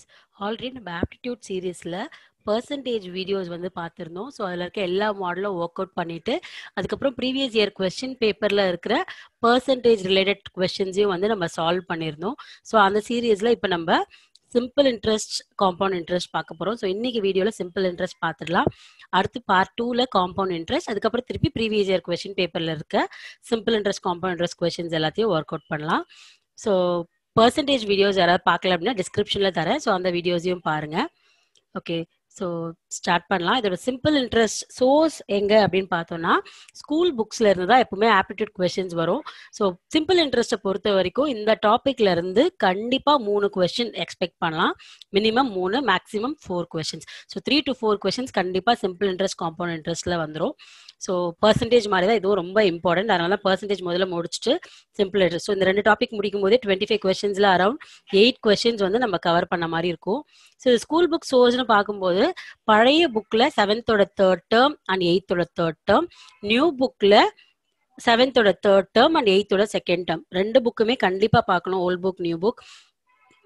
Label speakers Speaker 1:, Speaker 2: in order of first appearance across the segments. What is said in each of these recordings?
Speaker 1: Hi already நம்ம aptitude சீரீஸில் percentage videos வந்து பார்த்துருந்தோம். ஸோ அதில் இருக்க எல்லா மாடலும் ஒர்க் அவுட் பண்ணிட்டு அதுக்கப்புறம் ப்ரீவியஸ் இயர் கொஸ்டின் பேப்பரில் இருக்கிற பர்சன்டேஜ் ரிலேட்டட் கொஸ்டின்ஸையும் வந்து நம்ம சால்வ் பண்ணியிருந்தோம் ஸோ அந்த சீரீஸில் இப்போ நம்ம சிம்பிள் இன்ட்ரெஸ்ட் காம்பவுண்ட் இன்ட்ரெஸ்ட் பார்க்க போகிறோம் ஸோ இன்னைக்கு வீடியோவில் சிம்பிள் இன்ட்ரெஸ்ட் பார்த்துடலாம். அடுத்து பார்ட் டூவில் காம்பவுண்ட் இன்ட்ரெஸ்ட் அதுக்கப்புறம் திருப்பி ப்ரீவியஸ் இயர் கொஸ்டின் பேப்பரில் இருக்க simple interest compound interest questions எல்லாத்தையும் ஒர்க் அவுட் பண்ணலாம். ஸோ பர்சன்டேஜ் வீடியோஸ் யாராவது பார்க்கல அப்படின்னா டிஸ்கிரிப்ஷனில் தரேன். ஸோ அந்த வீடியோஸையும் பாருங்கள் ஓகே ஸோ ஸ்டார்ட் பண்ணலாம். இதோட சிம்பிள் இன்ட்ரெஸ்ட் சோர்ஸ் எங்க அப்படின்னு பார்த்தோம்னா ஸ்கூல் புக்ஸ்ல இருந்து தான் எப்பவுமே ஆப்டிடியூட் கொஸ்டின்ஸ் வரும். ஸோ சிம்பிள் இன்ட்ரெஸ்ட்டை பொறுத்த வரைக்கும் இந்த டாபிக்ல இருந்து கண்டிப்பா மூணு கொஸ்டின் எக்ஸ்பெக்ட் பண்ணலாம். மினிமம் மூணு maximum four questions so three to four questions கண்டிப்பா சிம்பிள் இன்ட்ரெஸ்ட் காம்பவுண்ட் இன்ட்ரெஸ்ட்ல வந்துடும் ஸோ பர்சன்டேஜ் மாதிரி தான் இதுவும் ரொம்ப இம்பார்ட்டன்ட் அதனால பர்சன்டேஜ் முதல்ல முடிச்சுட்டு சிம்பிள் இன்ட்ரெஸ்ட் ஸோ இந்த ரெண்டு டாபிக் முடிக்கும் போதே டுவெண்ட்டி ஃபைவ் கொஸ்டின்ஸ்ல அரௌண்ட் எயிட் கொஸ்டின்ஸ் வந்து நம்ம கவர் பண்ண மாதிரி இருக்கும். ஸோ ஸ்கூல் புக் சோர்ஸ்னு பார்க்கும்போது பழைய புக்ல செவன்த்தோட தேர்ட் டேர்ம் அண்ட் எயித்தோட தேர்ட் டேர்ம் நியூ புக்ல செவன்த்தோட தேர்ட் டேர்ம் அண்ட் எயித்தோட செகண்ட் டேர்ம் ரெண்டு புக்குமே கண்டிப்பா பார்க்கணும் ஓல்ட் புக் நியூ புக்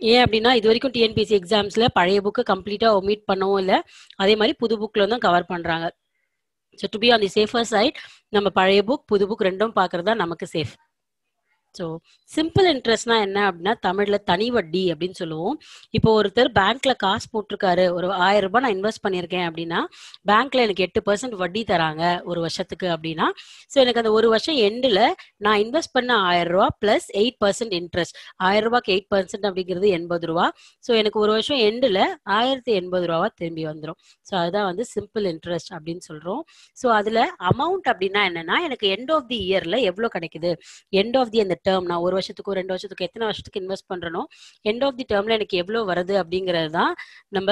Speaker 1: ஏன் அப்படின்னா இது வரைக்கும் டிஎன்பிசி எக்ஸாம்ஸ்ல பழைய புக்கு கம்ப்ளீட்டா ஒமிட் பண்ணவும் இல்லை. அதே மாதிரி புது புக்ல தான் கவர் பண்றாங்க. So to be on the safer side நம்ம பழைய புக் புது புக் ரெண்டும் பார்க்கறது தான் நமக்கு சேஃப் ஸோ சிம்பிள் இன்ட்ரெஸ்ட்னா என்ன அப்படின்னா தமிழ்ல தனி வட்டி அப்படின்னு சொல்லுவோம். இப்போ ஒருத்தர் பேங்க்ல காசு போட்டிருக்காரு ஒரு ஆயிரம் ரூபாய் நான் இன்வெஸ்ட் பண்ணியிருக்கேன் அப்படின்னா பேங்க்ல எனக்கு எட்டு பர்சன்ட் வட்டி தராங்க ஒரு வருஷத்துக்கு அப்படின்னா. ஸோ எனக்கு அந்த ஒரு வருஷம் எண்டில் நான் இன்வெஸ்ட் பண்ண ஆயிரம் ரூபா பிளஸ் எயிட் பர்சன்ட் இன்ட்ரெஸ்ட் ஆயிரம் ரூபாய்க்கு எயிட் பர்சன்ட் அப்படிங்கிறது எண்பது ரூபா. ஸோ எனக்கு ஒரு வருஷம் எண்டில் ஆயிரத்தி எண்பது ரூபாவா திரும்பி வந்துடும் ஸோ அதுதான் வந்து சிம்பிள் இன்ட்ரெஸ்ட் அப்படின்னு சொல்றோம். ஸோ அதுல அமௌண்ட் அப்படின்னா என்னன்னா எனக்கு எண்ட் ஆஃப் தி இயர்ல எவ்வளோ கிடைக்குது? எண்ட் ஆஃப் தி அந்த டேர்ம் நான் ஒரு வருஷத்துக்கு ரெண்டு வருஷத்துக்கு எத்தனை வருஷத்துக்கு இன்வெஸ்ட் பண்றனோ எண்ட் ஆஃப் தி டேர்ம்ல எனக்கு எவ்வளவு வருது அப்படிங்கிறது தான் நம்ம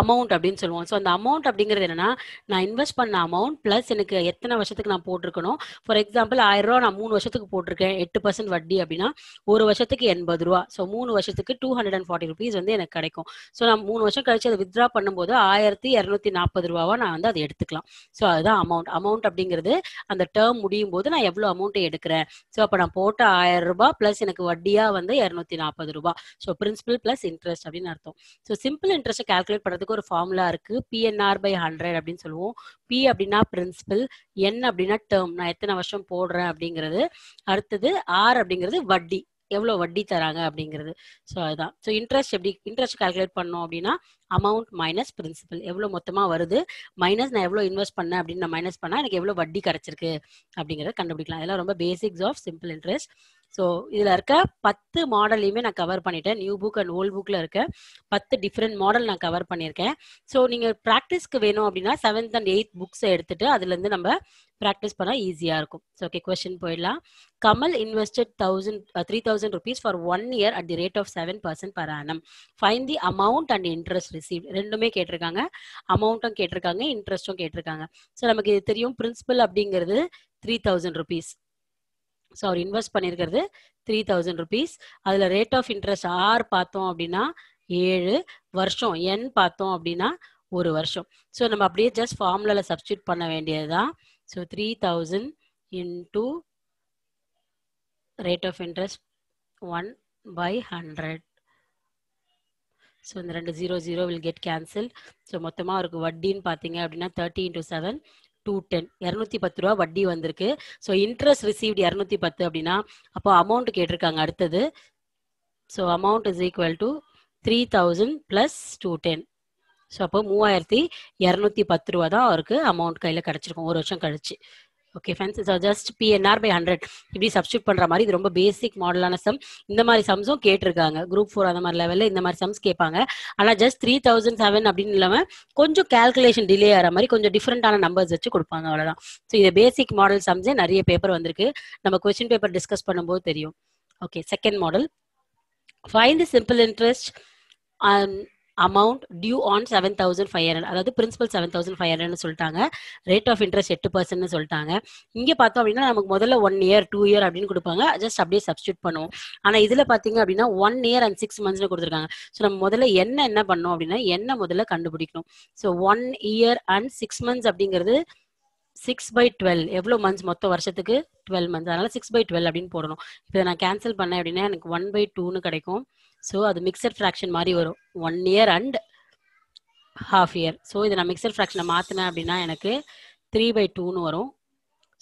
Speaker 1: அமௌண்ட் அப்படின்னு சொல்லுவோம். ஸோ அந்த அமௌண்ட் அப்படிங்கிறது என்னன்னா நான் இன்வெஸ்ட் பண்ண அமௌண்ட் பிளஸ் எனக்கு எத்தனை வருஷத்துக்கு நான் போட்டிருக்கணும்? ஃபார் எக்ஸாம்பிள் ஆயிரம் ரூபா நான் மூணு வருஷத்துக்கு போட்டிருக்கேன். எட்டு பர்சன்ட் வட்டி அப்படின்னா ஒரு வருஷத்துக்கு எண்பது ரூபா. ஸோ மூணு வருஷத்துக்கு two hundred and forty rupees வந்து எனக்கு கிடைக்கும். ஸோ நான் மூணு வருஷம் கழிச்சு அதை வித்ட்ரா பண்ணும்போது ஆயிரத்தி இரநூத்தி நாற்பது ரூபாவா நான் வந்து அதை எடுத்துக்கலாம். ஸோ அதுதான் அமௌண்ட் அமௌண்ட் அப்படிங்கிறது அந்த டேர்ம் முடியும் போது நான் எவ்வளோ அமௌண்ட்டை எடுக்கிறேன். ஸோ அப்போ நான் போட்ட ஆயிரம் ரூபாய் பிளஸ் எனக்கு வட்டியா வந்து இரநூத்தி நாற்பது ரூபாய். ஸோ பிரின்சிபல் பிளஸ் இன்ட்ரெஸ்ட் அப்படின்னு அர்த்தம். ஸோ சிம்பிள் இன்ட்ரெஸ்ட் கால்குலேட் பண்ணுறது பண்ணுறதுக்கு ஒரு ஃபார்முலா இருக்கு. பிஎன்ஆர் பை ஹண்ட்ரட் அப்படின்னு சொல்லுவோம். பி அப்படின்னா பிரின்சிபல் என் அப்படின்னா டேர்ம் நான் எத்தனை வருஷம் போடுறேன் அப்படிங்கிறது. அடுத்தது ஆர் அப்படிங்கிறது வட்டி. எவ்வளோ வட்டி தராங்க அப்படிங்கிறது. ஸோ அதுதான். ஸோ இன்ட்ரெஸ்ட் எப்படி இன்ட்ரெஸ்ட் கால்குலேட் பண்ணோம் அப்படின்னா அமௌண்ட் மைனஸ் பிரின்சிபல் எவ்வளோ மொத்தமாக வருது? மைனஸ் நான் எவ்வளோ இன்வெஸ்ட் பண்ணேன் அப்படின்னு நான் மைனஸ் பண்ணால் எனக்கு எவ்வளோ வட்டி கிடைச்சிருக்கு அப்படிங்கிறத கண்டுபிடிக்கலாம். இதெல்லாம் ரொம்ப basics of simple interest so இதில் இருக்க பத்து மாடலையுமே நான் கவர் பண்ணிட்டேன். நியூ புக் அண்ட் ஓல்ட் புக்கில் இருக்க பத்து டிஃப்ரெண்ட் மாடல் நான் கவர் பண்ணியிருக்கேன். ஸோ நீங்கள் ப்ராக்டிஸ்க்கு வேணும் அப்படின்னா செவன்த் அண்ட் எயித் புக்ஸை எடுத்துட்டு அதுலேருந்து நம்ம ப்ராக்டிஸ் பண்ணால் ஈஸியாக இருக்கும். ஸோ ஓகே கொஸ்டின் போயிடலாம். Kamal invested thousand three thousand rupees for one year at the rate of seven percent per annum find the amount and interest receive ரெண்டுமே கேட்டிருக்காங்க. அமௌண்ட்டும் கேட்டிருக்காங்க இன்ட்ரெஸ்ட்டும் கேட்டிருக்காங்க. ஸோ நமக்கு இது தெரியும். பிரின்சிபல் அப்படிங்கிறது த்ரீ தௌசண்ட் ருபீஸ் ஸோ அவர் இன்வெஸ்ட் பண்ணியிருக்கிறது த்ரீ தௌசண்ட் ருபீஸ் அதில் ரேட் ஆஃப் இன்ட்ரெஸ்ட் ஆர் பார்த்தோம் அப்படின்னா ஏழு வருஷம். என் பார்த்தோம் அப்படின்னா ஒரு வருஷம். ஸோ நம்ம அப்படியே ஜஸ்ட் ஃபார்முலாவில் சப்ஸ்டியூட் பண்ண வேண்டியது தான் so three thousand into rate of interest one by hundred so இந்த ரெண்டு zero zero will get cancel so மொத்தமாக அவருக்கு வட்டின்னு பார்த்தீங்க அப்படின்னா thirty into seven two ten இரநூத்தி பத்து ரூபா வட்டி வந்திருக்கு. ஸோ இன்ட்ரெஸ்ட் ரிசீவ்ட் இரநூத்தி பத்து அப்படின்னா அப்போ அமௌண்ட் கேட்டிருக்காங்க அடுத்தது. So amount is equal to three thousand plus two ten so அப்போ மூவாயிரத்தி இரநூத்தி பத்து ரூபா தான் அவருக்கு அமௌண்ட் கையில் கிடச்சிருக்கும். ஒரு வருஷம் கழிச்சு. Okay friends it's just PNR by hundred இப்படி சப்ஸ்டியூட் பண்ணுற மாதிரி இது ரொம்ப பேசிக் மாடலான சம் இந்த மாதிரி சம்ஸும் கேட்டிருக்காங்க. குரூப் ஃபோர் அந்த மாதிரி லெவலில் இந்த மாதிரி சம்ஸ் கேட்பாங்க. ஆனால் ஜஸ்ட் த்ரீ தௌசண்ட் செவன் அப்படின்னு இல்லாமல் கொஞ்சம் கேல்குலேஷன் டிலே ஆகிற மாதிரி கொஞ்சம் டிஃப்ரெண்டான நம்பர்ஸ் வச்சு கொடுப்பாங்க அவ்வளோதான் ஸோ இது பேசிக் மாடல் சம்ஸே நிறைய பேப்பர் வந்திருக்கு. நம்ம கொஸ்டின் பேப்பர் டிஸ்கஸ் பண்ணும்போது தெரியும். Okay second model find the simple interest amount due on seven thousand five hundred அதாவது பிரின்சிபல் செவன் தௌசண்ட் ஃபைவ் ஹண்ட்ரட்னு சொல்லிட்டாங்க. ரேட் ஆஃப் இன்ட்ரெஸ்ட் எட்டு பர்சன்ட்னு சொல்லிட்டாங்க. இங்கே பார்த்தோம் அப்படின்னா நமக்கு முதல்ல ஒன் இயர் டூ இயர் அப்படின்னு கொடுப்பாங்க. ஜஸ்ட் அப்படியே சப்ஸ்டியூட் பண்ணுவோம். ஆனால் இதில் பார்த்தீங்க அப்படின்னா ஒன் இயர் அண்ட் சிக்ஸ் மந்த்ஸ்னு கொடுத்துருக்காங்க. ஸோ நம்ம முதல்ல என்ன என்ன பண்ணோம் அப்படின்னா என்ன முதல்ல கண்டுபிடிக்கணும்? So one year and six months அப்படிங்கிறது சிக்ஸ் பை டுவெல் எவ்வளோ மந்த்ஸ் மொத்த வருஷத்துக்கு? டுவெல் மந்த்ஸ் அதனால சிக்ஸ் பை டுவெல் அப்படின்னு போடணும். இப்போ நான் கேன்சல் பண்ணேன் அப்படின்னா எனக்கு ஒன் பை டூன்னு கிடைக்கும். ஸோ அது மிக்சட் ஃப்ராக்ஷன் மாதிரி வரும். One year and half year so இதை நான் மிக்சர் ஃப்ராக்ஷனை மாற்றினேன் அப்படின்னா எனக்கு த்ரீ பை டூன்னு வரும்.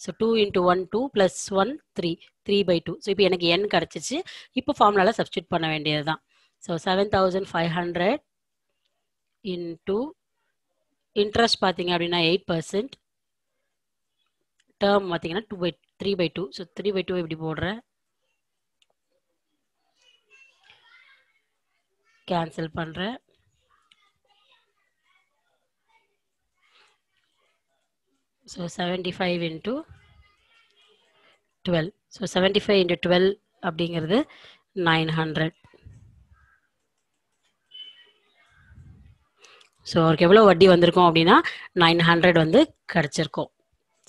Speaker 1: So two into one two plus one three three by two so இப்போ எனக்கு என் கிடச்சிச்சு. இப்போ ஃபார்முலாவில் சப்ஸ்டியூட் பண்ண வேண்டியது தான் so seven thousand five hundred into interest பார்த்தீங்க அப்படின்னா எயிட் பர்சன்ட் டேர்ம் பார்த்தீங்கன்னா two by three by two so three by two இப்படி போடுறேன் கேன்சல் பண்ணுறேன் so seventy five into twelve so seventy five into twelve அப்படிங்கிறது நைன் ஹண்ட்ரட் ஸோ அவருக்கு எவ்வளோ வட்டி வந்திருக்கும் அப்படின்னா நைன் ஹண்ட்ரட் வந்து கிடச்சிருக்கும்.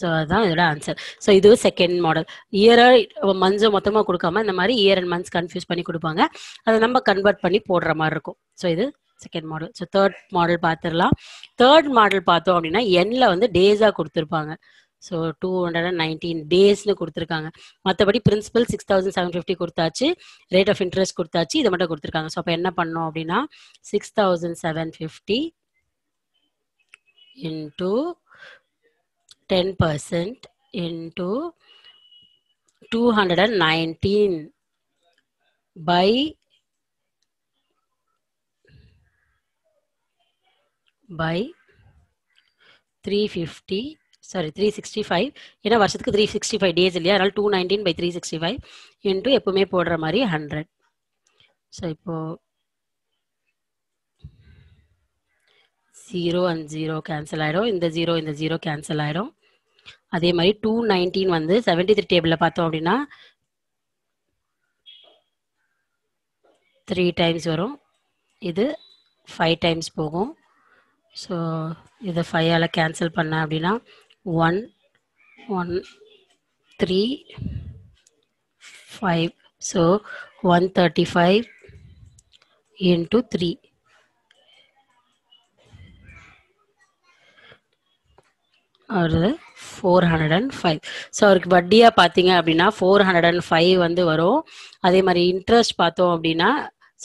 Speaker 1: ஸோ அதுதான் இதோட ஆன்சர் ஸோ இது செகண்ட் மாடல் இயரை மந்த்ஸை மொத்தமாக கொடுக்காம இந்த மாதிரி இயர் அண்ட் மந்த்ஸ் கன்ஃபியூஸ் பண்ணி கொடுப்பாங்க. அதை நம்ம கன்வெர்ட் பண்ணி போடுற மாதிரி இருக்கும். ஸோ இது second model so third model பார்த்துடலாம். தேர்ட் மாடல் பார்த்தோம் அப்படின்னா எண்ணில் வந்து டேஸாக கொடுத்துருப்பாங்க. So two hundred and nineteen டேஸ்னு கொடுத்துருக்காங்க. மற்றபடி principal six thousand seven fifty கொடுத்தாச்சு. ரேட் ஆஃப் இன்ட்ரெஸ்ட் கொடுத்தாச்சு. இதை மட்டும் கொடுத்துருக்காங்க. ஸோ அப்போ என்ன பண்ணோம் அப்படின்னா six thousand seven fifty into 10% into 219 by by 350 sorry three sixty five ஏன்னா வருஷத்துக்கு த்ரீ சிக்ஸ்டி ஃபைவ் டேஸ் இல்லையா? அதனால two nineteen by three sixty five into எப்பவுமே போடுற மாதிரி ஹண்ட்ரட் ஸோ இப்போது ஜீரோ அண்ட் ஜீரோ கேன்சல் ஆகிடும் இந்த ஜீரோ இந்த ஜீரோ கேன்சல் ஆகிடும் அதே மாதிரி டூ நைன்டீன் வந்து செவன்டி த்ரீ டேபிளில் பார்த்தோம் அப்படின்னா த்ரீ டைம்ஸ் வரும். இது ஃபைவ் டைம்ஸ் போகும். ஸோ இதை ஃபைவால் கேன்சல் பண்ண அப்படின்னா one one three five so one thirty five into three our four hundred and five so அவருக்கு வட்டியாக பார்த்தீங்க அப்படின்னா ஃபோர் ஹண்ட்ரட் அண்ட் ஃபைவ் வந்து வரும். அதே மாதிரி இன்ட்ரெஸ்ட் பார்த்தோம் அப்படின்னா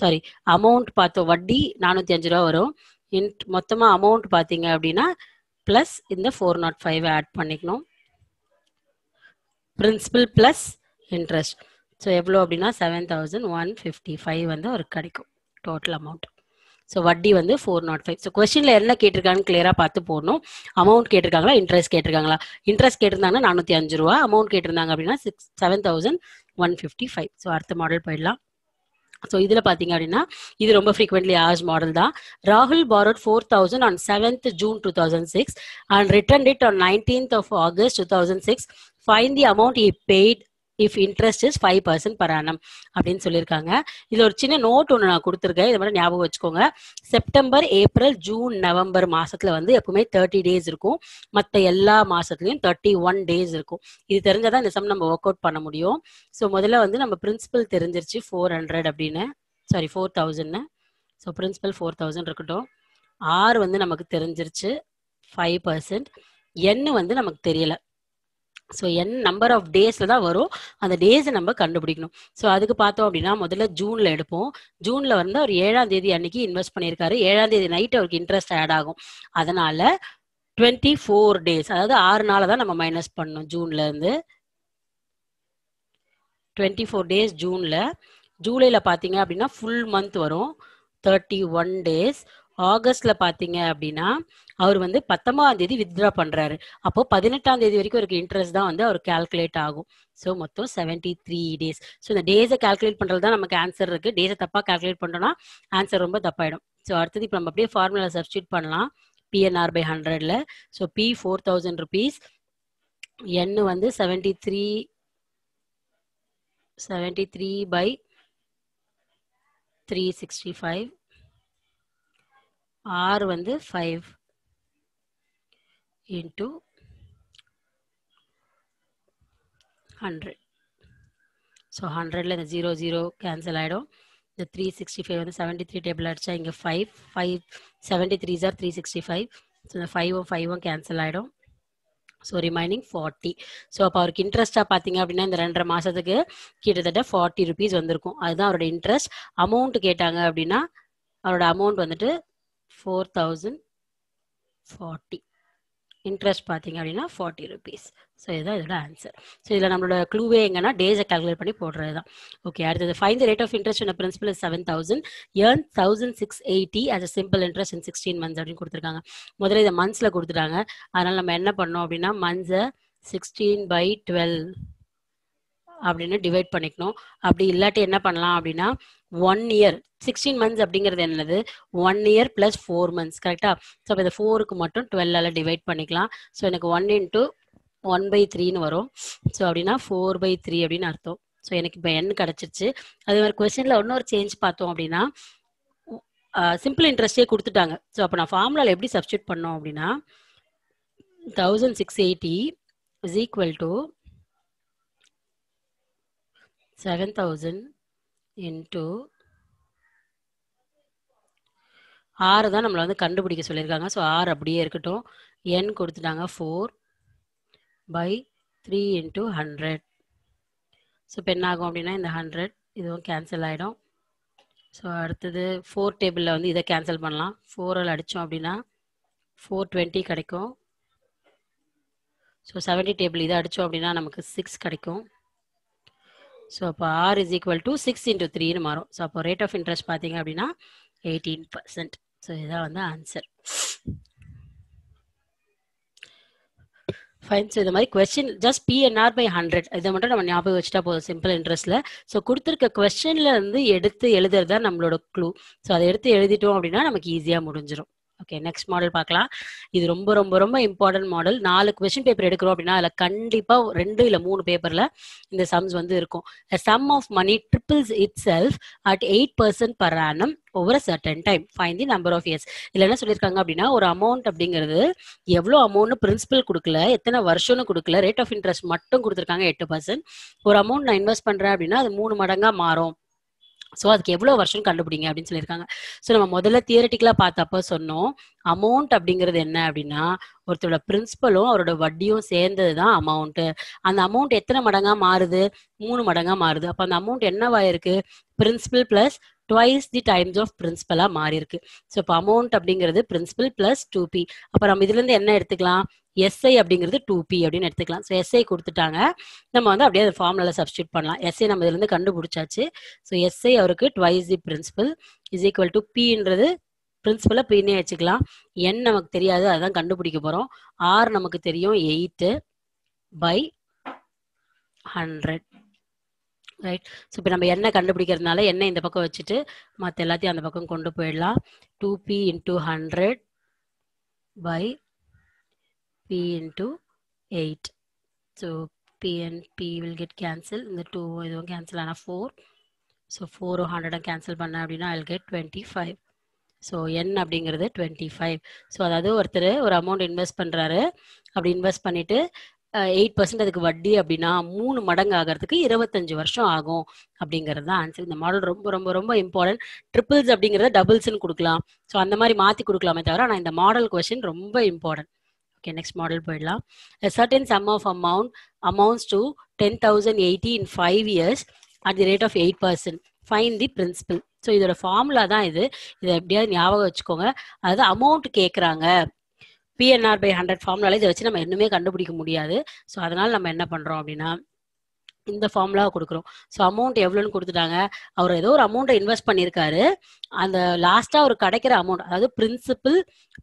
Speaker 1: சாரி அமௌண்ட் பார்த்தோம் வட்டி நானூற்றி அஞ்சு ரூபா வரும். இன்ட் மொத்தமாக அமௌண்ட் பார்த்தீங்க அப்படின்னா ப்ளஸ் இந்த ஃபோர் நாட் ஃபைவ் ஆட் பண்ணிக்கணும். பிரின்சிபல் ப்ளஸ் இன்ட்ரெஸ்ட் ஸோ எவ்வளோ அப்படின்னா seven thousand one fifty five வந்து அவருக்கு கிடைக்கும் டோட்டல் அமௌண்ட் ஸோ வட்டி வந்து ஃபோர் நாட் ஃபைவ் ஸோ கொஸ்டினில் என்ன கேட்டிருக்காங்கன்னு கிளியராக பார்த்து போடணும். அமௌண்ட் கேட்டிருக்காங்களா? இன்ட்ரெஸ்ட் கேட்டிருக்காங்களா? இன்ட்ரெஸ்ட் கேட்டிருந்தாங்கன்னா நானூற்றி அஞ்சு ரூபா. அமௌண்ட் கேட்டிருந்தாங்க அப்படின்னா six seven thousand one fifty five so அடுத்த மாடல் போயிடலாம். ஸோ இதில் பார்த்தீங்க அப்படின்னா இது ரொம்ப ஃப்ரீக்வெண்ட்லி ஆஜ் மாடல் தான். ராகுல் borrowed four thousand on seventh June two thousand six and return it on nineteenth of August two thousand six find the amount he paid if interest is five percent per annum அப்படின்னு சொல்லியிருக்காங்க. இதில் ஒரு சின்ன note ஒன்று நான் கொடுத்துருக்கேன். இதை மட்டும் ஞாபகம் வச்சுக்கோங்க. செப்டம்பர் ஏப்ரல் ஜூன் நவம்பர் மாசத்துல வந்து எப்பவுமே தேர்ட்டி டேஸ் இருக்கும். மற்ற எல்லா மாசத்துலயும் தேர்ட்டி ஒன் டேஸ் இருக்கும். இது தெரிஞ்சாதான் இந்த சம் நம்ம ஒர்க் அவுட் பண்ண முடியும். ஸோ முதல்ல வந்து நம்ம பிரின்சிபல் தெரிஞ்சிருச்சு ஃபோர் ஹண்ட்ரட் அப்படின்னு. சாரி ஃபோர் தௌசண்ட்னு ஸோ பிரின்சிபல் ஃபோர் தௌசண்ட் இருக்கட்டும். ஆர் வந்து நமக்கு தெரிஞ்சிருச்சு ஃபைவ் பர்சன்ட் என்ன வந்து நமக்கு தெரியலை. ஸோ என் நம்பர் ஆஃப் டேஸில் தான் வரும். அந்த டேஸை நம்ம கண்டுபிடிக்கணும். ஸோ அதுக்கு பார்த்தோம் அப்படின்னா முதல்ல ஜூனில் எடுப்போம். ஜூனில் வந்து அவர் ஏழாம் தேதி அன்னைக்கு இன்வெஸ்ட் பண்ணியிருக்காரு. ஏழாம் தேதி நைட் அவருக்கு இன்ட்ரெஸ்ட் ஆட் ஆகும். அதனால டுவெண்ட்டி ஃபோர் டேஸ் அதாவது ஆறு நாளை தான் நம்ம மைனஸ் பண்ணணும் ஜூன்ல இருந்து. டுவெண்ட்டி ஃபோர் டேஸ் ஜூன்ல. ஜூலைல பார்த்தீங்க அப்படின்னா ஃபுல் மந்த் வரும். தேர்ட்டி ஒன் டேஸ் ஆகஸ்ட்ல பாத்தீங்க அப்படின்னா அவர் வந்து பத்தொன்பதாம் தேதி வித்ட்ரா பண்றாரு. அப்போ பதினெட்டாம் தேதி வரைக்கும் அவருக்கு இன்ட்ரெஸ்ட் தான் வந்து அவர் கால்குலேட் ஆகும். ஸோ மொத்தம் செவன்டி த்ரீ டேஸ் ஸோ இந்த டேஸை கால்குலேட் பண்றது தான் நமக்கு ஆன்சர் இருக்கு. டேஸை தப்பா கால்குலேட் பண்ணோம்னா ஆன்சர் ரொம்ப தப்பாயிடும். ஸோ அடுத்தது இப்போ நம்ம அப்படியே ஃபார்முலா சப்ஸ்டியூட் பண்ணலாம். பிஎன்ஆர் பை ஹண்ட்ரட்ல so P four thousand rupees N வந்து seventy three seventy three by three sixty five R வந்து ஃபைவ் இன்ட்டு ஹண்ட்ரட் ஸோ ஹண்ட்ரட்ல இந்த ஜீரோ ஜீரோ கேன்சல் ஆகிடும் இந்த த்ரீ சிக்ஸ்டி ஃபைவ் வந்து செவன்ட்டி த்ரீ டேபிள் அடிச்சா இங்கே five five seventy three sir three sixty five so இந்த ஃபைவும் ஃபைவும் கேன்சல் ஆகிடும் ஸோ ரிமைனிங் ஃபார்ட்டி ஸோ அப்போ அவருக்கு இன்ட்ரெஸ்ட்டாக பார்த்தீங்க அப்படின்னா இந்த ரெண்டரை மாதத்துக்கு கிட்டத்தட்ட ஃபார்ட்டி ருபீஸ் வந்திருக்கும். அதுதான் அவரோட இன்ட்ரெஸ்ட் அமௌண்ட் கேட்டாங்க அப்படின்னா அவரோட அமௌண்ட் வந்துட்டு ஃபோர் தௌசண்ட் ஃபார்ட்டி இன்ட்ரெஸ்ட் பார்த்தீங்க அப்படின்னா ஃபார்ட்டி ருபீஸ் ஸோ இதுதான் இதோட ஆன்சர் ஸோ இதில் நம்மளோட க்ளூவே எங்கன்னா டேஸை கால்குலேட் பண்ணி போடுறது தான் ஓகே அடுத்தது find the rate of interest இந்த principal seven thousand earn thousand six eighty as a simple interest in sixteen months அப்படின்னு கொடுத்துருக்காங்க. முதல்ல இதை மந்த்ஸில் கொடுத்துட்டாங்க. அதனால் நம்ம என்ன பண்ணோம் அப்படின்னா மந்த்ஸை சிக்ஸ்டீன் பை டுவெல் அப்படின்னு டிவைட் பண்ணிக்கணும். அப்படி இல்லாட்டி என்ன பண்ணலாம் அப்படின்னா ஒன் இயர் சிக்ஸ்டீன் மந்த்ஸ் அப்படிங்கிறது என்னது? One year plus four months கரெக்டா ஸோ இப்போ இந்த ஃபோருக்கு மட்டும் டுவெல்லால் டிவைட் பண்ணிக்கலாம். ஸோ எனக்கு ஒன் இன்ட்டு ஒன் பை த்ரீன்னு வரும். ஸோ அப்படின்னா ஃபோர் பை த்ரீ அப்படின்னு அர்த்தம். ஸோ எனக்கு இப்போ என் கிடச்சிருச்சு. அதே மாதிரி கொஸ்டினில் இன்னொரு சேஞ்ச் பார்த்தோம் அப்படின்னா சிம்பிள் இன்ட்ரெஸ்டே கொடுத்துட்டாங்க. ஸோ அப்போ நான் ஃபார்முலாவில் எப்படி சப்ஸ்டியூட் பண்ணோம் அப்படின்னா thousand six eighty is equal to seven thousand into ஆறு தான் நம்மளை வந்து கண்டுபிடிக்க சொல்லியிருக்காங்க. ஸோ ஆறு அப்படியே இருக்கட்டும். என் கொடுத்துட்டாங்க four by three into hundred so இப்போ என்ன ஆகும் அப்படின்னா இந்த ஹண்ட்ரட் இதுவும் கேன்சல் ஆகிடும் ஸோ அடுத்தது ஃபோர் டேபிளில் வந்து இதை கேன்சல் பண்ணலாம். ஃபோரில் அடித்தோம் அப்படின்னா ஃபோர் டுவெண்ட்டி கிடைக்கும். ஸோ செவன்ட்டி டேபிள் இதை அடித்தோம் அப்படின்னா நமக்கு சிக்ஸ் கிடைக்கும். ஸோ அப்போ R is equal to six into த்ரீன்னு மாறும். ஸோ அப்போ ரேட் ஆஃப் இன்ட்ரெஸ்ட் பார்த்தீங்க அப்படின்னா எயிட்டீன் பர்சன்ட் ஸோ இதுதான் வந்து ஆன்சர் ஃபைன் ஸோ இந்த மாதிரி question just PNR by hundred இதை மட்டும் நம்ம ஞாபகம் வச்சுட்டா போதும் சிம்பிள் இன்ட்ரெஸ்ட்டில் ஸோ கொடுத்துருக்க கொஸ்டின்ல இருந்து எடுத்து எழுதுறது தான் நம்மளோட க்ளூ ஸோ அதை எடுத்து எழுதிட்டோம் அப்படின்னா நமக்கு ஈஸியாக முடிஞ்சிடும் ஓகே நெக்ஸ்ட் மாடல் பார்க்கலாம். இது ரொம்ப ரொம்ப ரொம்ப இம்பார்ட்டன்ட் மாடல் நாலு கொஸ்டின் பேப்பர் எடுக்கிறோம் அப்படின்னா அதில் கண்டிப்பாக ரெண்டு இல்லை மூணு பேப்பரில் இந்த சம்ஸ் வந்து இருக்கும். Sum of money triples itself at eight percent per annum over a certain time find the number of years இதில் என்ன சொல்லியிருக்காங்க அப்படின்னா ஒரு அமௌண்ட் அப்படிங்கிறது எவ்வளோ அமௌண்ட்னு பிரின்சிபல் கொடுக்கல எத்தனை வருஷம்னு கொடுக்கல ரேட் ஆஃப் இன்ட்ரெஸ்ட் மட்டும் கொடுத்துருக்காங்க எட்டு பர்சன்ட் ஒரு அமௌண்ட் நான் இன்வெஸ்ட் பண்ணுறேன் அப்படின்னா அது மூணு மடங்காக மாறும். ஸோ அதுக்கு எவ்வளோ வருஷம் கண்டுபிடிங்க அப்படின்னு சொல்லியிருக்காங்க. ஸோ நம்ம முதல்ல தியரட்டிக்கலாக பார்த்தப்ப சொன்னோம் அமௌண்ட் அப்படிங்கிறது என்ன அப்படின்னா ஒருத்தரோட பிரின்சிபலும் அவரோட வட்டியும் சேர்ந்தது தான் அமௌண்ட்டு அந்த அமௌண்ட் எத்தனை மடங்காக மாறுது? மூணு மடங்காக மாறுது. அப்போ அந்த amount என்னவாயிருக்கு principal plus twice the times of பிரின்சிபலாக மாறி இருக்கு ஸோ இப்போ அமௌண்ட் அப்படிங்கிறது பிரின்சிபல் ப்ளஸ் டூ பி அப்போ நம்ம இதுலேருந்து என்ன எடுத்துக்கலாம்? எஸ்ஐ அப்படிங்கிறது டூ பி அப்படின்னு எடுத்துக்கலாம். ஸோ எஸ்ஐ கொடுத்துட்டாங்க. நம்ம வந்து அப்படியே அந்த ஃபார்முலாவில் சப்ஸ்டியூட் பண்ணலாம். எஸ்ஐ நம்ம இதுலேருந்து கண்டுபிடிச்சாச்சு. ஸோ எஸ்ஐ அவருக்கு twice the principal is equal to பின்றது பிரின்சிபலை பின்னே வச்சுக்கலாம். என் நமக்கு தெரியாது அதுதான் கண்டுபிடிக்க போகிறோம் ஆர் நமக்கு தெரியும் eight by hundred right so இப்போ நம்ம என்ன கண்டுபிடிக்கிறதுனால என்ன இந்த பக்கம் வச்சுட்டு மற்ற எல்லாத்தையும் அந்த பக்கம் கொண்டு போயிடலாம். Two P into hundred by p into eight so p and P will get cancel இந்த டூ இதுவும் கேன்சல் ஆனால் ஃபோர் ஸோ ஃபோரும் ஹண்ட்ரடும் கேன்சல் பண்ண அப்படின்னா I'll get twenty five so N அப்படிங்கிறது டுவெண்ட்டி ஃபைவ் ஸோ அதாவது ஒருத்தர் ஒரு அமௌண்ட் இன்வெஸ்ட் பண்ணுறாரு அப்படி இன்வெஸ்ட் பண்ணிட்டு எயிட் பர்சன்ட் அதுக்கு வட்டி அப்படின்னா மூணு மடங்கு ஆகிறதுக்கு இருபத்தஞ்சு வருஷம் ஆகும் அப்படிங்கிறது தான் ஆன்சர் இந்த மாடல் ரொம்ப ரொம்ப ரொம்ப இம்பார்ட்டன்ட் ட்ரிபிள்ஸ் அப்படிங்கிறத டபுள்ஸ்னு கொடுக்கலாம். ஸோ அந்த மாதிரி மாற்றி கொடுக்கலாமே தவிர ஆனால் இந்த மாடல் கொஷின் ரொம்ப இம்பார்ட்டன்ட் ஓகே நெக்ஸ்ட் மாடல் போயிடலாம். Certain sum of amount amounts to ten thousand eighty in five years at the rate of eight percent find the principal so இதோட ஃபார்முலா தான் இது. இதை எப்படியாவது ஞாபகம் வச்சுக்கோங்க. அதாவது அமௌண்ட் கேட்குறாங்க பிஎன்ஆர் பை ஹண்ட்ரட் ஃபார்முலால இதை வச்சு நம்ம இன்னுமே கண்டுபிடிக்க முடியாது. ஸோ அதனால நம்ம என்ன பண்ணுறோம் அப்படின்னா இந்த ஃபார்முலாவை கொடுக்குறோம். ஸோ அமௌண்ட் எவ்வளோன்னு கொடுத்துட்டாங்க. அவர் ஏதோ ஒரு அமௌண்ட்டை இன்வெஸ்ட் பண்ணியிருக்காரு. அந்த லாஸ்ட்டாக அவர் கிடைக்கிற அமௌண்ட் அதாவது பிரின்சிபல்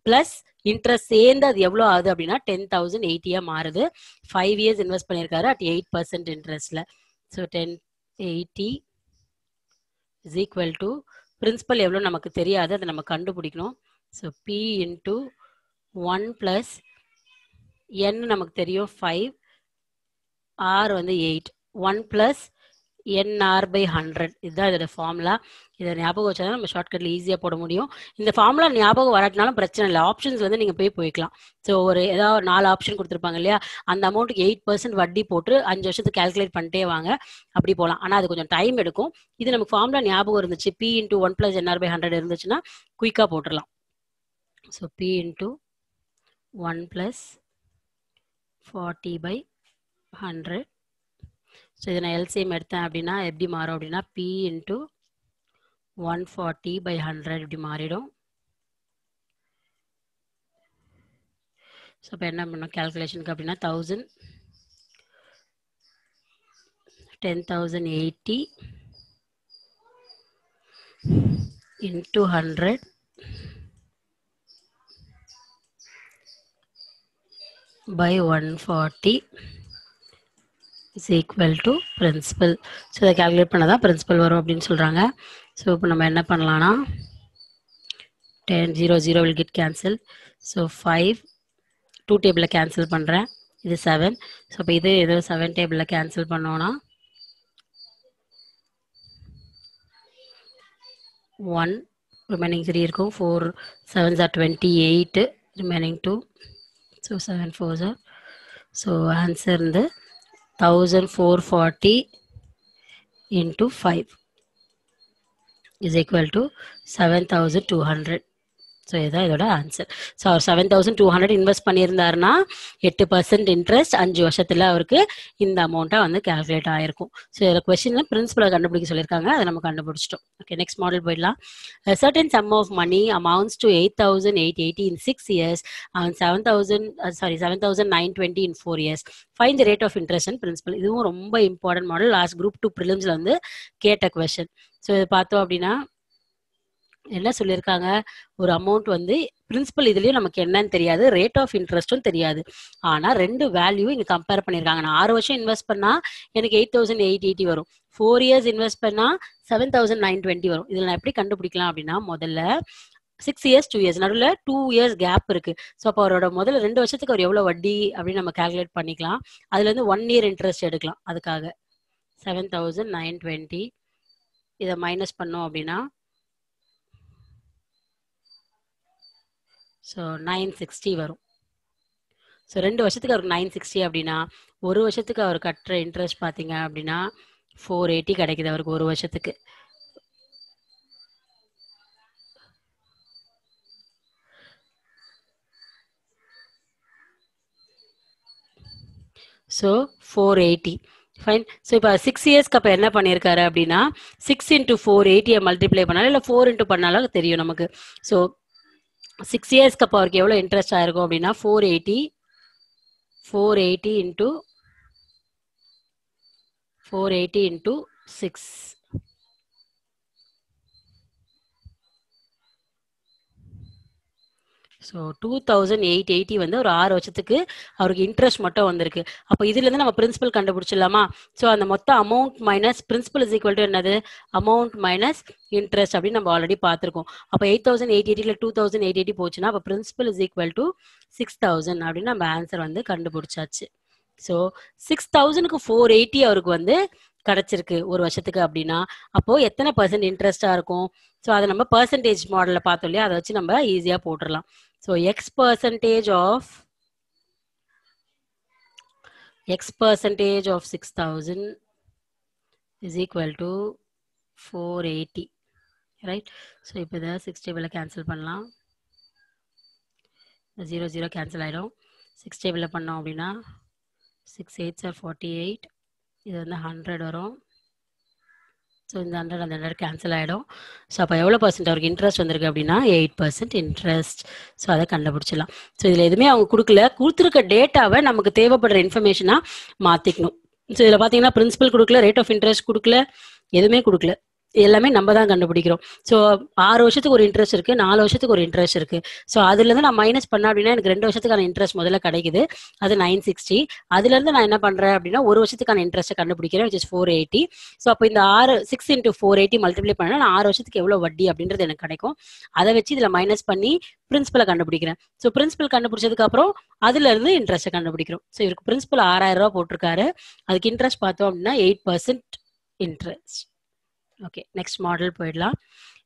Speaker 1: ப்ளஸ் இன்ட்ரெஸ்ட் சேர்ந்து அது எவ்வளோ ஆகுது அப்படின்னா டென் தௌசண்ட் எயிட்டியாக மாறுது. ஃபைவ் இயர்ஸ் இன்வெஸ்ட் பண்ணியிருக்காரு at eight percent இன்ட்ரெஸ்ட்டில் so ten eighty is equal to principal எவ்வளோ நமக்கு தெரியாது. அதை நம்ம கண்டுபிடிக்கணும். So P into one plus N நமக்கு தெரியும். ஃபைவ் ஆர் வந்து eight one plus NR by hundred இதுதான் இதோட ஃபார்முலா இதை ஞாபகம் வச்சா நம்ம ஷார்ட்கட்டில் ஈஸியாக போட முடியும். இந்த ஃபார்முலா ஞாபகம் வராட்டினாலும் பிரச்சனை இல்லை. ஆப்ஷன்ஸ் வந்து நீங்கள் போய் போய்க்கலாம். ஸோ ஒரு ஏதாவது ஒரு நாலு ஆப்ஷன் கொடுத்துருப்பாங்க இல்லையா? அந்த அமௌண்ட்டுக்கு எயிட் பர்சன்ட் வட்டி போட்டு அஞ்சு வருஷத்துக்கு கால்குலேட் பண்ணிட்டே வாங்க. அப்படி போகலாம் ஆனால் அது கொஞ்சம் டைம் எடுக்கும். இது நமக்கு ஃபார்முலா ஞாபகம் இருந்துச்சு. P into one plus NR by hundred இருந்துச்சுன்னா குயிக்காக போட்டுடலாம். So P into one plus forty by hundred so இதை நான் எல்சிஎம் எடுத்தேன் அப்படின்னா எப்படி மாறும் அப்படின்னா P into one forty by hundred இப்படி மாறிடும். ஸோ இப்போ என்ன பண்ணோம்? கேல்குலேஷனுக்கு அப்படின்னா thousand ten thousand eighty into hundred by 140 is equal to principal so இதை கேல்குலேட் பண்ண தான் பிரின்சிபல் வரும் அப்படின்னு சொல்கிறாங்க ஸோ இப்போ நம்ம என்ன பண்ணலாம்னா ten zero zero will get cancel so five two டேபிளில் கேன்சல் பண்ணுறேன் இது செவன் ஸோ இப்போ இது ஏதோ செவன் டேபிளில் கேன்சல் பண்ணோன்னா ஒன் ரிமைனிங் த்ரீ இருக்கும். Four seven are twenty eight remaining two so seven four are so answer வந்து 1440 into 5 is equal to 7200 so இதுதான் இதோட ஆன்சர் ஸோ அவர் seven thousand two hundred invest பண்ணியிருந்தாருன்னா எட்டு பர்சன்ட் இன்ட்ரெஸ்ட் அஞ்சு வருஷத்தில் அவருக்கு இந்த அமௌண்ட்டாக வந்து கேல்குலேட் ஆயிருக்கும். ஸோ இதில் கொஸ்டினில் பிரின்சிபலை கண்டுபிடிக்க சொல்லியிருக்காங்க. அதை நம்ம கண்டுபிடிச்சிட்டோம். ஓகே நெக்ஸ்ட் மாடல் போயிடலாம். Certain sum of money amounts to eight thousand eight eighty in six years and seven thousand sorry seven thousand nine twenty in four years find the rate of interest and principal இதுவும் ரொம்ப important model last group two ப்ரிலிம்ஸில் வந்து கேட்ட question so இதை பார்த்தோம் அப்படின்னா என்ன சொல்லியிருக்காங்க ஒரு அமௌண்ட் வந்து பிரின்சிபல் இதுலயும் நமக்கு என்னன்னு தெரியாது. ரேட் ஆஃப் இன்ட்ரெஸ்ட்டும் தெரியாது. ஆனா ரெண்டு வேல்யூ இங்க கம்பேர் பண்ணிருக்காங்க. நான் ஆறு வருஷம் இன்வெஸ்ட் பண்ணா எனக்கு எயிட் தௌசண்ட் எயிட் எயிட்டி வரும். ஃபோர் இயர்ஸ் இன்வெஸ்ட் பண்ணா செவன் தௌசண்ட் நைன் டுவெண்ட்டி வரும். இதுல நான் எப்படி கண்டுபிடிக்கலாம் அப்படின்னா முதல்ல சிக்ஸ் இயர்ஸ் டூ இயர்ஸ் நடுவில் டூ இயர்ஸ் கேப் இருக்கு. ஸோ அப்போ அவரோட முதல்ல ரெண்டு வருஷத்துக்கு அவர் எவ்வளோ வட்டி அப்படின்னு நம்ம கால்குலேட் பண்ணிக்கலாம். அதுல இருந்து ஒன் இயர் இன்ட்ரெஸ்ட் எடுக்கலாம். அதுக்காக. செவன் தௌசண்ட் நைன் டுவெண்ட்டி இதை மைனஸ் பண்ணோம் அப்படின்னா ஸோ நைன் சிக்ஸ்டி வரும். ஸோ ரெண்டு வருஷத்துக்கு அவருக்கு நைன் சிக்ஸ்டி அப்படின்னா ஒரு வருஷத்துக்கு அவர் கட்டுற இன்ட்ரெஸ்ட் பார்த்தீங்க அப்படின்னா ஃபோர் எயிட்டி கிடைக்குது அவருக்கு ஒரு வருஷத்துக்கு. So four eighty fine so இப்போ சிக்ஸ் இயர்ஸ்க்கு அப்போ என்ன பண்ணியிருக்காரு அப்படின்னா சிக்ஸ் இன்ட்டு ஃபோர் எயிட்டியை மல்டிப்ளை பண்ணாலும் இல்லை ஃபோர் இன்ட்டு பண்ணாலும் தெரியும் நமக்கு. ஸோ சிக்ஸ் இயர்ஸ்க்கு அப்போ அவருக்கு எவ்வளோ இன்ட்ரெஸ்ட் ஆயிருக்கும் அப்படின்னா four eighty four eighty into four eighty into six so two thousand eight eighty வந்து ஒரு ஆறு வருஷத்துக்கு அவருக்கு இன்ட்ரெஸ்ட் மட்டும் வந்திருக்கு. அப்போ இதுலேருந்து நம்ம பிரின்சிபல் கண்டுபிடிச்சிடலாமா? ஸோ அந்த மொத்த amount minus principal is equal to என்னது? அமௌண்ட் மைனஸ் இன்ட்ரெஸ்ட் அப்படின்னு நம்ம ஆல்ரெடி பார்த்துருக்கோம். அப்போ எயிட் தௌசண்ட் எயிட் எயிட்டியில் டூ தௌசண்ட் எயிட் எயிட்டி போச்சுன்னா அப்போ principal is equal to six thousand அப்படின்னு நம்ம ஆன்சர் வந்து கண்டுபிடிச்சாச்சு. ஸோ சிக்ஸ் தௌசண்ட்க்கு ஃபோர் எயிட்டி அவருக்கு வந்து கிடைச்சிருக்கு ஒரு வருஷத்துக்கு அப்படின்னா. அப்போ எத்தனை பர்சன்ட் இன்ட்ரெஸ்டா இருக்கும்? ஸோ அதை நம்ம பர்சன்டேஜ் மாடலில் பார்த்தோம் இல்லையா? அதை வச்சு நம்ம ஈஸியாக போட்டுடலாம். So X percentage of X percentage of six thousand is equal to four eighty right so இப்போ இதை சிக்ஸ் டேபிளில் கேன்சல் பண்ணலாம். ஜீரோ ஜீரோ கேன்சல் ஆகிடும் சிக்ஸ் டேபிளில் பண்ணோம் அப்படின்னா six eight are forty eight இது வந்து ஹண்ட்ரட் வரும். ஸோ இந்த ஹண்ட்ரட் அந்த ஹண்ட்ரட் கேன்சல் ஆகிடும் ஸோ அப்போ எவ்வளோ பர்சன்ட் அவருக்கு இன்ட்ரெஸ்ட் வந்திருக்கு அப்படின்னா எயிட் பர்சன்ட் இன்ட்ரெஸ்ட் ஸோ அதை கண்டுபிடிச்சிடலாம். ஸோ இதில் எதுவுமே அவங்க கொடுக்கல. கொடுத்துருக்க டேட்டாவை நமக்கு தேவைப்படுற இன்ஃபர்மேஷனாக மாற்றிக்கணும் ஸோ இதில் பார்த்தீங்கன்னா பிரின்சிபல் கொடுக்கல ரேட் ஆஃப் இன்ட்ரெஸ்ட் கொடுக்கல எதுவுமே கொடுக்கல. எல்லாமே நம்ம தான் கண்டுபிடிக்கிறோம். ஸோ ஆறு வருஷத்துக்கு ஒரு இன்ட்ரெஸ்ட் இருக்கு நாலு வருஷத்துக்கு ஒரு இன்ட்ரெஸ்ட் இருக்கு. ஸோ அதுல இருந்து நான் மைனஸ் பண்ண அப்படின்னா எனக்கு ரெண்டு வருஷத்துக்கான இன்ட்ரெஸ்ட் முதல்ல கிடைக்குது. அது நைன் சிக்ஸ்டி அதுல இருந்து நான் என்ன பண்றேன் அப்படின்னா ஒரு வருஷத்துக்கான இன்ட்ரெஸ்ட் கண்டுபிடிக்கிறேன் which is four eighty so அப்போ இந்த ஆறு six into four eighty multiply பண்ணா நான் ஆறு வருஷத்துக்கு எவ்வளவு வட்டி அப்படின்றது எனக்கு கிடைக்கும். அதை வச்சு இதுல மைனஸ் பண்ணி பிரின்சிபலை கண்டுபிடிக்கிறேன். ஸோ பிரின்சிபல் கண்டுபிடிச்சதுக்கு அப்புறம் அதுல இருந்து இன்ட்ரெஸ்ட்டை கண்டுபிடிக்கிறோம். ஸோ இவருக்கு பிரின்சிபல் ஆறாயிரம் ரூபாய் போட்டிருக்காரு. அதுக்கு இன்ட்ரெஸ்ட் பார்த்தோம் அப்படின்னா eight percent interest okay next model போயிடலாம்.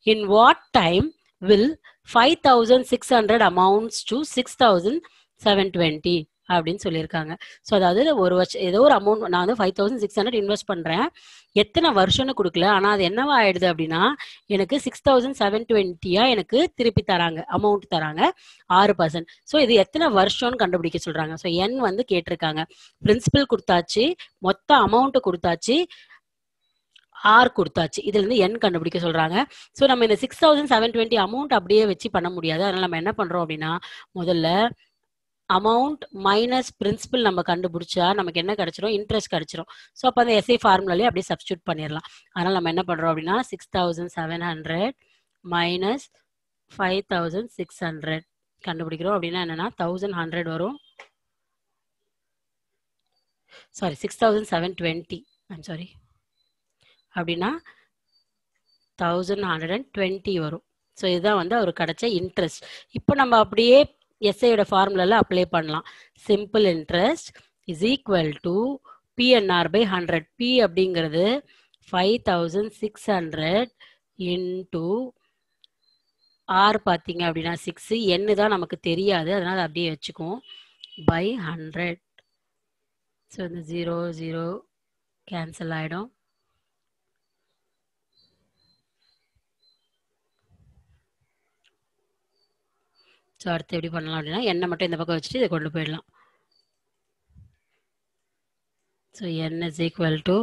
Speaker 1: In what time will five thousand six hundred amounts to six thousand seven twenty அப்படின்னு சொல்லியிருக்காங்க. ஸோ அதாவது ஒரு வருஷம் ஏதோ ஒரு அமௌண்ட் நான் வந்து five thousand six hundred invest பண்ணுறேன் எத்தனை வருஷம்னு கொடுக்கல. ஆனால் அது என்னவா ஆயிடுது அப்படின்னா எனக்கு சிக்ஸ் தௌசண்ட் செவன் டுவெண்ட்டியாக எனக்கு திருப்பி தராங்க அமௌண்ட் தராங்க ஆறு பர்சன்ட் ஸோ இது எத்தனை வருஷம்னு கண்டுபிடிக்க சொல்கிறாங்க ஸோ என் வந்து கேட்டிருக்காங்க. பிரின்சிபல் கொடுத்தாச்சு மொத்த அமௌண்ட்டு கொடுத்தாச்சு ஆர் கொடுத்தாச்சு. இதுல இருந்து என் கண்டுபிடிக்க சொல்றாங்க. ஸோ நம்ம இந்த six thousand seven twenty amount அப்படியே வச்சு பண்ண முடியாது. அதனால நம்ம என்ன பண்றோம் அப்படின்னா முதல்ல அமௌண்ட் மைனஸ் பிரின்சிபல் நம்ம கண்டுபிடிச்சா நமக்கு என்ன கிடைச்சிரும்? இன்ட்ரெஸ்ட் கிடைச்சிரும். ஸோ அப்போ அந்த எஸ்ஐ ஃபார்முலாலே அப்படியே சப்ஸ்டியூட் பண்ணிடலாம். அதனால நம்ம என்ன பண்றோம் அப்படின்னா six thousand seven hundred minus five thousand six hundred கண்டுபிடிக்கிறோம். அப்படின்னா என்னன்னா தௌசண்ட் ஹண்ட்ரட் வரும். Sorry six thousand seven twenty I'm sorry அப்படின்னா தௌசண்ட் ஹண்ட்ரட் அண்ட் டுவெண்ட்டி வரும். ஸோ இதுதான் வந்து அவருக்கு கிடைச்ச இன்ட்ரெஸ்ட் இப்போ நம்ம அப்படியே எஸ்ஐயோட ஃபார்முலாவில் அப்ளை பண்ணலாம். Simple interest is equal to PNR by hundred P அப்படிங்கிறது five thousand six hundred into R பார்த்தீங்க அப்படின்னா சிக்ஸு என்னு தான் நமக்கு தெரியாது. அதனால் அப்படியே வச்சுக்குவோம். பை ஹண்ட்ரட் ஸோ இந்த ஜீரோ ஜீரோ கேன்சல் ஆகிடும் ஸோ அடுத்து எப்படி பண்ணலாம் அப்படின்னா எண்ணெய் மட்டும் இந்த பக்கம் வச்சுட்டு இதை கொண்டு போயிடலாம். So N is equal to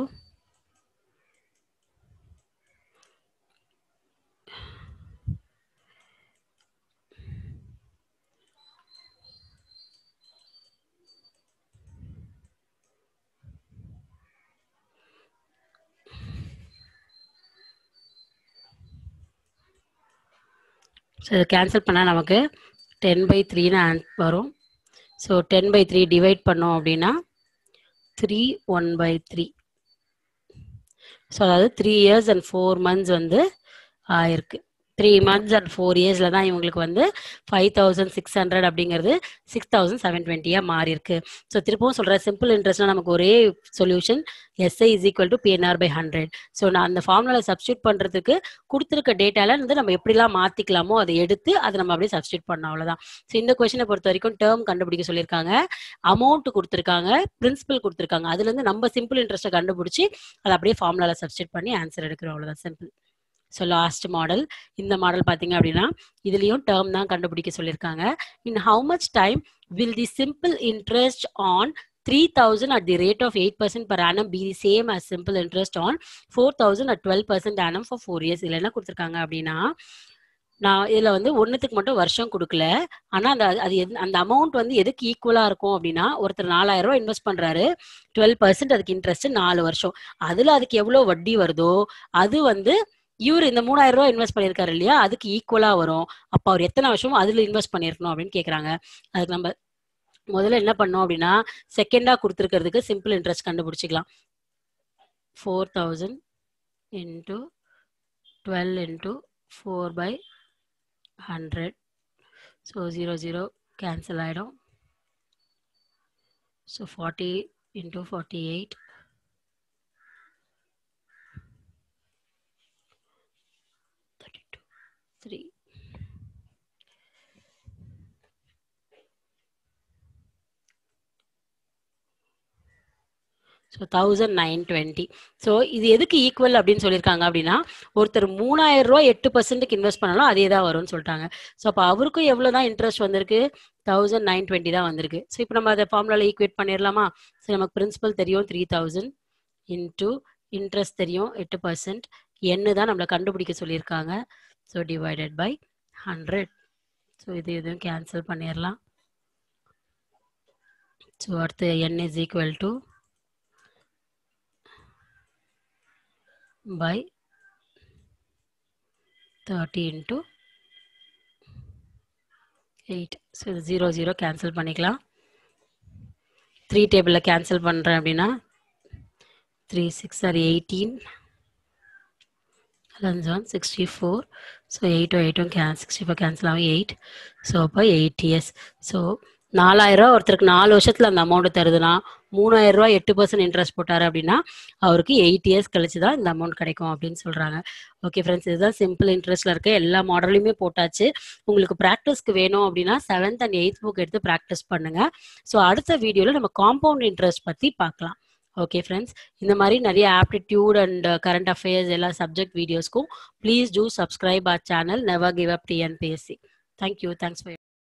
Speaker 1: so இதை கேன்சல் பண்ணால் நமக்கு டென் பை த்ரீன்னு ஆன் வரும். So ten by three divide பண்ணோம் அப்படின்னா three one by three so அதாவது three years and four months வந்து ஆயிருக்கு. த்ரீ மந்த்ஸ் அண்ட் ஃபோர் இயர்ஸில் தான் இவங்களுக்கு வந்து ஃபைவ் தௌசண்ட் சிக்ஸ் ஹண்ட்ரட் அப்படிங்கிறது சிக்ஸ் தௌசண்ட் செவன் டுவெண்ட்டியாக மாறி இருக்கு ஸோ திருப்பவும் சொல்கிறேன் சிம்பிள் இன்ட்ரெஸ்ட்னா நமக்கு ஒரே solution SI is equal to PNR by hundred so நான் அந்த ஃபார்முலா சப்ஸ்டியூட் பண்ணுறதுக்கு கொடுத்துருக்க டேட்டால வந்து நம்ம எப்படிலாம் மாற்றிக்கலாமோ அதை எடுத்து அதை நம்ம அப்படியே சப்ஸ்டியூட் பண்ணோம் அவ்வளோதான் ஸோ இந்த கொஷினை பொறுத்த வரைக்கும் டேர்ம் கண்டுபிடிக்க சொல்லியிருக்காங்க. அமௌண்ட் கொடுத்துருக்காங்க பிரின்சிபல் கொடுத்துருக்காங்க. அதுலேருந்து நம்ம சிம்பிள் இன்ட்ரெஸ்ட்டை கண்டுபிடிச்சி அதை அப்படியே ஃபார்முலாவில் சப்ஸ்டியூட் பண்ணி ஆன்சர் எடுக்கிறோம் அவ்வளோதான் சிம்பிள் ஸோ லாஸ்ட் மாடல் இந்த மாடல் பார்த்தீங்க அப்படின்னா இதுலேயும் டேர்ம் தான் கண்டுபிடிக்க சொல்லியிருக்காங்க. In how much time will the simple interest on three thousand at the rate of eight percent per annum be the same as simple interest on four thousand at twelve percent annum for four years இதில் என்ன கொடுத்துருக்காங்க அப்படின்னா நான் இதில் வந்து ஒன்றுத்துக்கு மட்டும் வருஷம் கொடுக்கல. ஆனால் அந்த அது எது அந்த அமௌண்ட் வந்து எதுக்கு ஈக்குவலாக இருக்கும் அப்படின்னா ஒருத்தர் நாலாயிரம் ரூபா இன்வெஸ்ட் பண்ணுறாரு டுவெல் பர்சன்ட் அதுக்கு இன்ட்ரெஸ்ட் நாலு வருஷம். அதில் அதுக்கு எவ்வளோ வட்டி வருதோ அது வந்து இவர் இந்த மூணாயிரம் ரூபாய் இன்வெஸ்ட் பண்ணியிருக்காரு இல்லையா? அதுக்கு ஈக்குவலா வரும். அப்போ அவர் எத்தனை வருஷமும் அதுல இன்வெஸ்ட் பண்ணியிருக்கணும் அப்படின்னு கேட்குறாங்க அதுக்கு நம்ம முதல்ல என்ன பண்ணோம் அப்படின்னா செகண்டா கொடுத்துருக்கிறதுக்கு simple interest கண்டுபிடிச்சிக்கலாம். Four thousand into twelve into four by hundred so zero zero cancel ஆகிடும் so forty into forty eight three so thousand nine twenty so இது எதுக்கு ஈக்குவல் அப்படின்னு சொல்லியிருக்காங்க அப்படின்னா ஒருத்தர் மூணாயிரம் ரூபா எட்டு பர்சன்ட்டுக்கு இன்வெஸ்ட் பண்ணாலும் அதே தான் வரும்னு சொல்லிட்டாங்க. ஸோ அப்போ அவருக்கும் எவ்வளோ தான் இன்ட்ரெஸ்ட் வந்திருக்கு? தௌசண்ட் நைன் டுவெண்ட்டி தான் வந்திருக்கு. ஸோ இப்போ நம்ம அதை ஃபார்முலாவில் ஈக்குவேட் பண்ணிடலாமா? ஸோ நமக்கு பிரின்சிபல் தெரியும் த்ரீ தௌசண்ட் இன்டூ இன்ட்ரெஸ்ட் தெரியும் எட்டு பர்சன்ட் என்ன தான் நம்மளை கண்டுபிடிக்க சொல்லியிருக்காங்க. So divided by hundred so இது இதுவும் கேன்சல் பண்ணிடலாம் ஸோ அடுத்து N is equal to by thirty into eight so இது ஜீரோ ஜீரோ கேன்சல் பண்ணிக்கலாம். த்ரீ டேபிளில் கேன்சல் பண்ணுறேன் அப்படின்னா three six are eighteen eleven sixty four so எயிட்டும் எயிட்டும் கேன் சிக்ஸ்டி ஃபோர் கேன்சல் ஆகும். எயிட் ஸோ அப்போ எயிட் இயர்ஸ் ஸோ நாலாயிரம் ஒருத்தருக்கு நாலு வருஷத்துல அந்த அமௌண்ட் தருதுன்னா மூணாயிரம் ரூபாய் எட்டு பர்சன்ட் இன்ட்ரெஸ்ட் போட்டாரு அப்படின்னா அவருக்கு எயிட் இயர்ஸ் கழிச்சு தான் இந்த அமௌண்ட் கிடைக்கும் அப்படின்னு சொல்றாங்க. ஓகே ஃப்ரெண்ட்ஸ் இதுதான் சிம்பிள் இன்ட்ரெஸ்ட்ல இருக்க எல்லா மாடலையுமே போட்டாச்சு. உங்களுக்கு ப்ராக்டிஸ்க்கு வேணும் அப்படின்னா செவன்த் அண்ட் எயித் புக் எடுத்து ப்ராக்டிஸ் பண்ணுங்க. ஸோ அடுத்த வீடியோவில் நம்ம காம்பவுண்ட் இன்ட்ரெஸ்ட் பற்றி பார்க்கலாம். ஓகே ஃப்ரெண்ட்ஸ் இந்த மாதிரி நிறைய ஆப்டிடியூட் அண்ட் கரண்ட் அஃபேர்ஸ் எல்லா subject வீடியோஸ்க்கும் please do subscribe our channel never give up TNPSC thank you thanks for